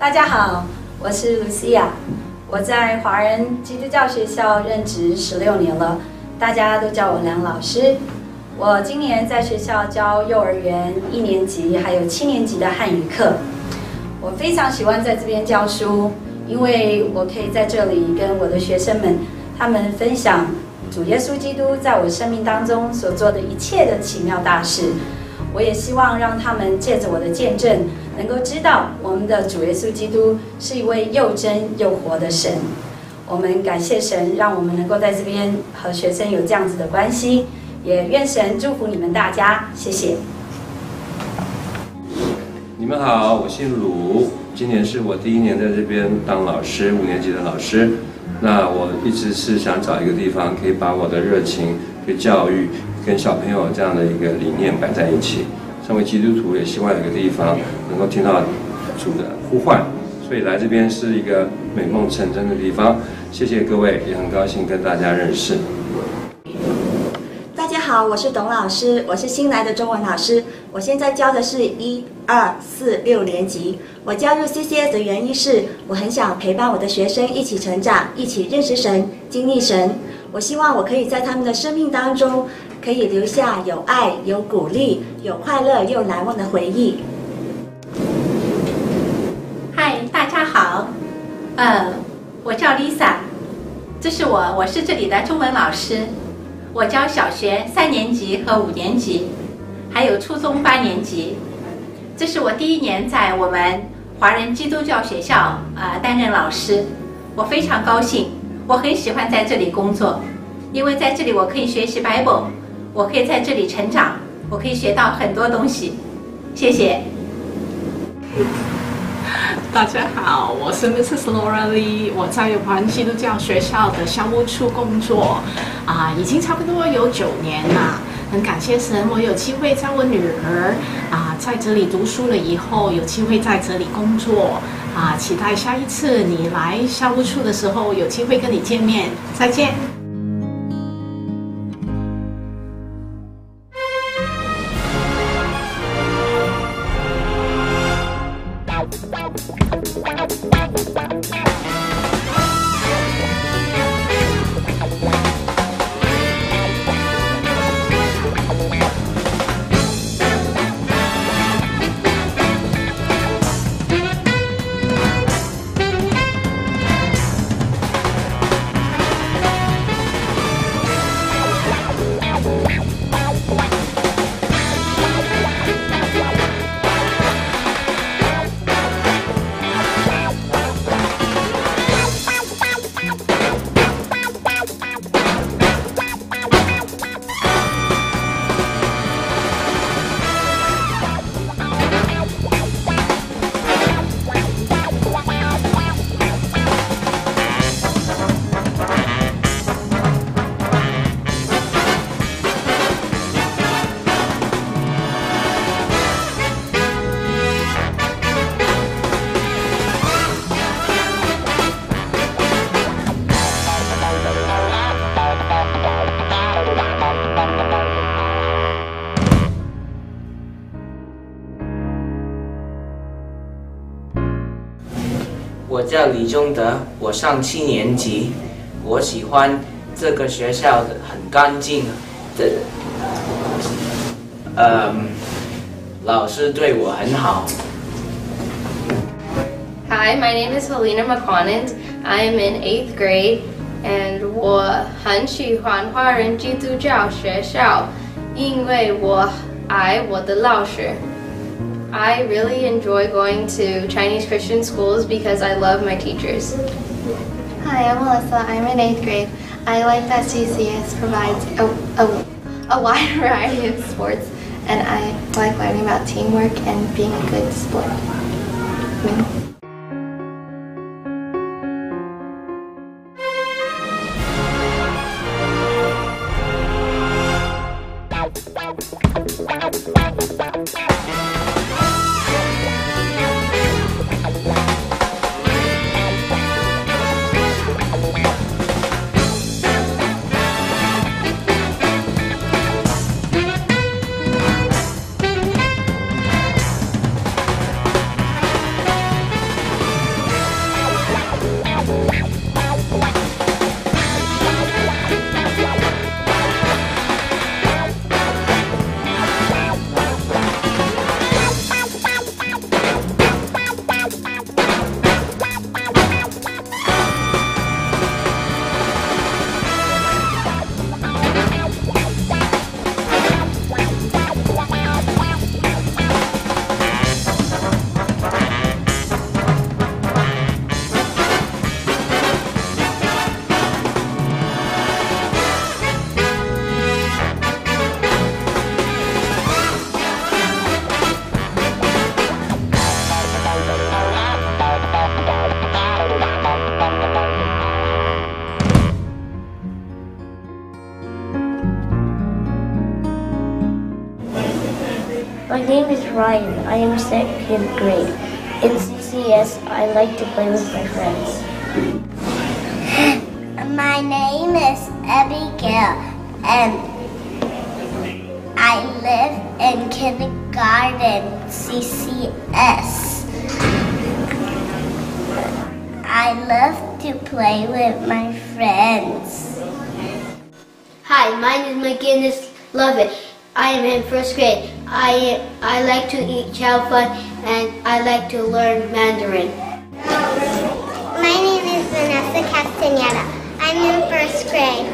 大家好，我是 Lucia，我在华人基督教学校任职十六年了，大家都叫我梁老师。我今年在学校教幼儿园一年级还有七年级的汉语课，我非常喜欢在这边教书，因为我可以在这里跟我的学生们他们分享主耶稣基督在我生命当中所做的一切的奇妙大事。我也希望让他们借着我的见证，能够知道我们的主耶稣基督是一位又真又活的神。我们感谢神，让我们能够在这边和学生有这样子的关系，也愿神祝福你们大家。谢谢。你们好，我姓鲁，今年是我第一年在这边当老师，五年级的老师。那我一直是想找一个地方，可以把我的热情对教育。跟小朋友这样的一个理念摆在一起，身为基督徒也希望有个地方能够听到主的呼唤，所以来这边是一个美梦成真的地方。谢谢各位，也很高兴跟大家认识。大家好，我是董老师，我是新来的中文老师，我现在教的是一二四六年级。我加入 CCS 的原因是我很想陪伴我的学生一起成长，一起认识神，经历神。我希望我可以在他们的生命当中。可以留下有爱、有鼓励、有快乐又难忘的回忆。嗨，大家好，呃，我叫 Lisa，这是我，我是这里的中文老师，我教小学三年级和五年级，还有初中八年级。这是我第一年在我们华人基督教学校啊担任老师，我非常高兴，我很喜欢在这里工作，因为在这里我可以学习 Bible。我可以在这里成长，我可以学到很多东西。谢谢。大家好，我是 Mrs. Laura Lee，我在环基督教学校的校务处工作，啊，已经差不多有九年了。很感谢神，我有机会在我女儿啊在这里读书了以后，有机会在这里工作。啊，期待下一次你来校务处的时候，有机会跟你见面。再见。我叫李忠德，我上七年级。我喜欢这个学校的很干净的，嗯，老师对我很好。Hi, my name is Helena McConnand. I am in eighth grade, and 我很喜欢华人基督教学校，因为我爱我的老师。I really enjoy going to Chinese Christian schools because I love my teachers. Hi, I'm Melissa. I'm in 8th grade. I like that CCS provides a, a, a wide variety of sports and I like learning about teamwork and being a good sport. Bye. My name is Ryan. I am second grade. In CCS, I like to play with my friends. My name is Abigail, and I live in kindergarten CCS. I love to play with my friends. Hi, my name is McGinnis Lovett. I am in first grade. I, I like to eat chow fun and I like to learn Mandarin. My name is Vanessa Castaneda. I'm in first grade.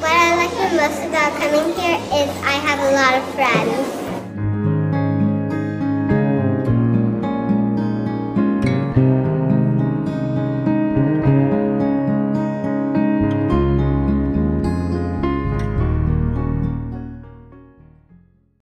What I like the most about coming here is I have a lot of friends.